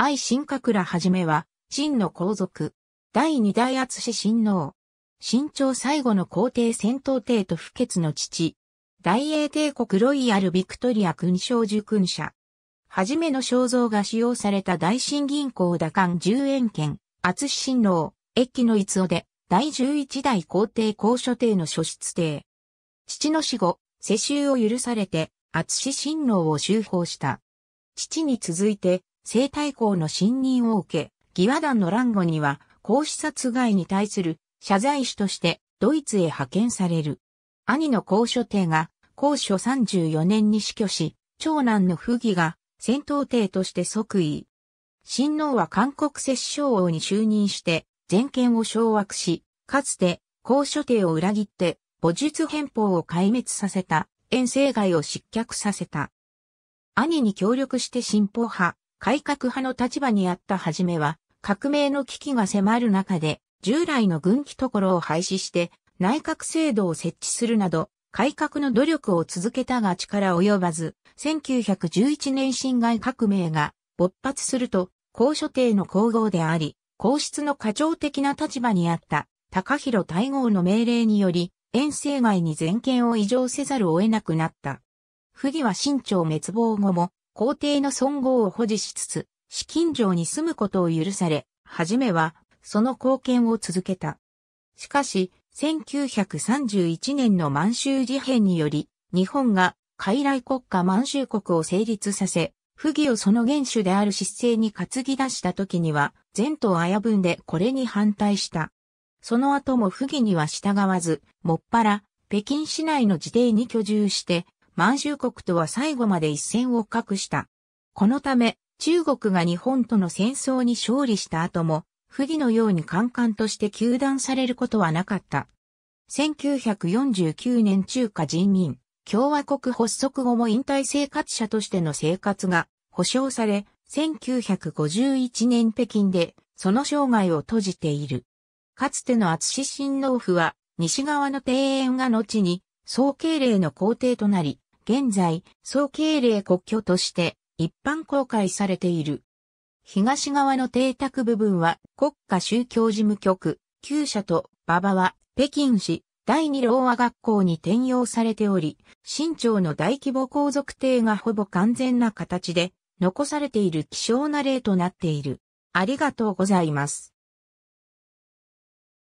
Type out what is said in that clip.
愛新神楽はじめは、秦の皇族。第二代厚親王。新朝最後の皇帝戦闘帝と不潔の父。大英帝国ロイヤルビクトリア勲章受勲者。はじめの肖像が使用された大新銀行打艦10円券、厚親王、駅の逸尾で、第11代皇帝公書帝の書出帝。父の死後、世襲を許されて、厚親王を修法した。父に続いて、生太公の信任を受け、義和団の乱後には、皇子殺害に対する謝罪師としてドイツへ派遣される。兄の公書帝が公書34年に死去し、長男の不義が戦闘帝として即位。親王は韓国摂政王に就任して全権を掌握し、かつて公書帝を裏切って母術憲法を壊滅させた遠征外を失脚させた。兄に協力して進歩派、改革派の立場にあったはじめは、革命の危機が迫る中で、従来の軍機ところを廃止して、内閣制度を設置するなど、改革の努力を続けたが力及ばず、1911年辛亥革命が勃発すると、公書帝の皇后であり、皇室の課長的な立場にあった高広大号の命令により、遠征外に全権を移譲せざるを得なくなった。不義は清朝滅亡後も、皇帝の尊号を保持しつつ、資金城に住むことを許され、はじめは、その貢献を続けた。しかし、1931年の満州事変により、日本が傀儡国家満州国を成立させ、不義をその原種である失勢に担ぎ出した時には、前途危ぶんでこれに反対した。その後も不義には従わず、もっぱら、北京市内の自邸に居住して、満州国とは最後まで一線を画した。このため、中国が日本との戦争に勝利した後も、不義のようにカンカンとして求断されることはなかった。1949年中華人民共和国発足後も引退生活者としての生活が保障され、1951年北京でその生涯を閉じている。かつての厚志親王府は西側の庭園が後に総敬礼の皇帝となり、現在総敬礼国居として一般公開されている。東側の邸宅部分は国家宗教事務局、旧社と馬場は北京市第二老和学校に転用されており、新朝の大規模皇族邸がほぼ完全な形で残されている希少な例となっている。ありがとうございます。